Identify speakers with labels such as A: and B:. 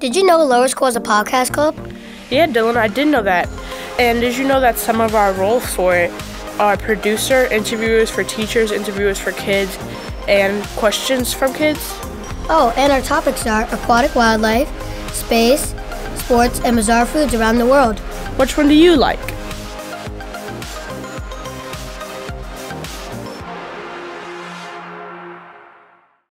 A: Did you know Lower School is a podcast club?
B: Yeah, Dylan, I did know that. And did you know that some of our roles for it are producer, interviewers for teachers, interviewers for kids, and questions from kids?
A: Oh, and our topics are aquatic wildlife, space, sports, and bizarre foods around the world.
B: Which one do you like?